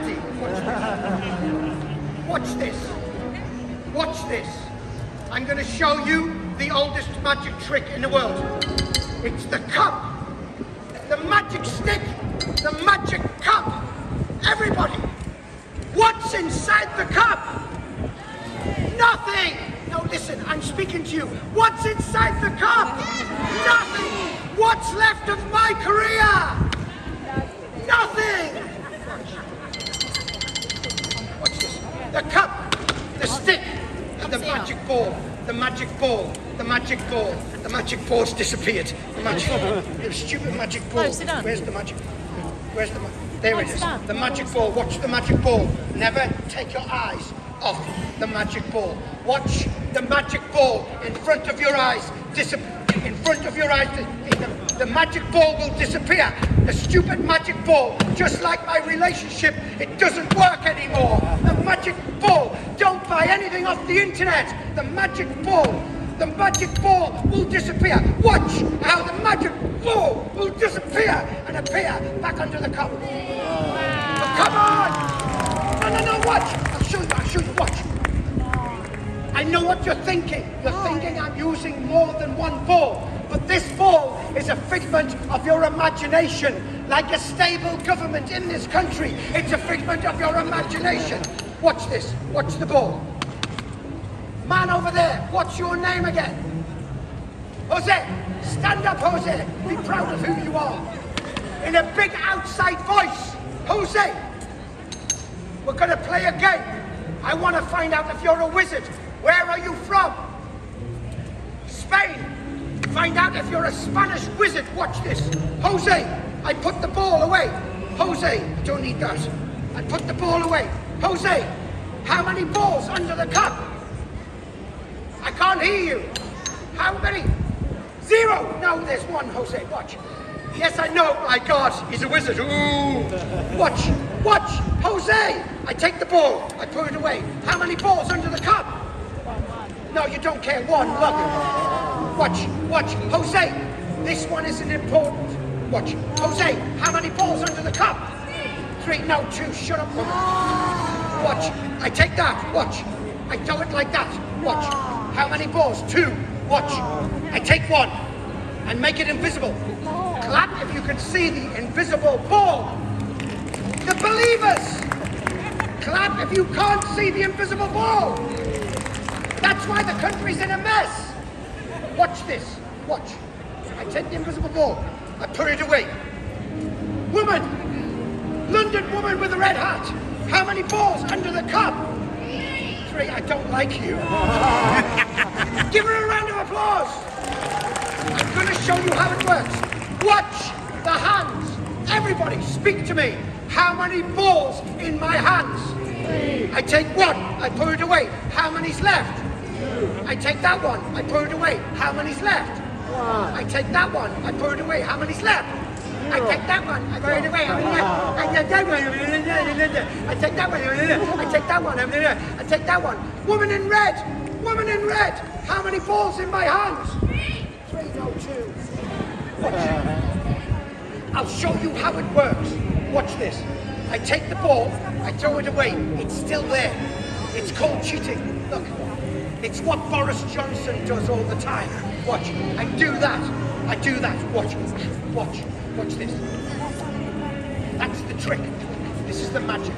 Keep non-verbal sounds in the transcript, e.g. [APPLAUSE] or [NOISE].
daddy. Watch this. Watch this. I'm going to show you the oldest magic trick in the world. It's the cup. The magic stick. The magic cup. Everybody, what's inside the cup? Nothing. No, listen, I'm speaking to you. What's inside the cup? The magic ball. The magic ball. The magic ball. The magic ball's disappeared. The magic, [LAUGHS] the stupid magic ball. No, sit down. Where's the magic? Where's the? ma- There it sit The magic ball. Watch the magic ball. Never take your eyes off the magic ball. Watch the magic ball in front of your eyes disappear. In front of your eyes, the, magic ball will disappear. The stupid magic ball, just like my relationship, it doesn't work anymore. The magic ball. Don't buy anything off the internet. The magic ball. The magic ball will disappear. Watch how the magic ball will disappear and appear back under the cup. Oh, come on! No, no, no, watch! I'll show you, I'll show you, watch. I know what you're thinking. You're thinking I'm using more than one ball. But this ball is a figment of your imagination. Like a stable government in this country, it's a figment of your imagination. Watch this. Watch the ball. Man over there, what's your name again? Jose, stand up, Jose. Be proud of who you are. In a big outside voice, Jose, we're going to play a game. I want to find out if you're a wizard. Where are you from? Spain. Find out if you're a Spanish wizard. Watch this. Jose, I put the ball away. Jose, I don't need that. I put the ball away. Jose, how many balls under the cup? I can't hear you. How many? Zero. No, there's one, Jose. Watch. Yes, I know. My God, he's a wizard. Ooh. Watch. Watch. Jose. I take the ball. I put it away. How many balls under the cup? No, you don't care. One. Look. Watch. Watch. Jose. This one isn't important. Watch. Jose. How many balls under the cup? Three. No, two. Shut up. Watch. I take that. Watch. I throw it like that. Watch. How many balls? Two. Watch. I take one and make it invisible. Clap if you can see the invisible ball. The believers. Clap if you can't see the invisible ball. That's why the country's in a mess. Watch this. Watch. I take the invisible ball. I put it away. Woman. London woman with a red hat. How many balls under the cup? Three. I don't like you. [LAUGHS] Give her a round of applause. I'm going to show you how it works. Watch the hands. Everybody, speak to me. How many balls in my hands? Three. I take one. I put it away. How many's left? I take that one. I put it away. How many's left? I take that one. I put it away. How many's left? I take that one. I put it away. How many left? I take that one. I take that one. I take that one. I take that one. Woman in red. Woman in red. How many balls in my hands? Three, no, two. Watch. I'll show you how it works. Watch this. I take the ball, I throw it away. It's still there. It's called cheating. Look, it's what Boris Johnson does all the time. Watch. I do that. I do that. Watch. Watch. Watch this. That's the trick. This is the magic.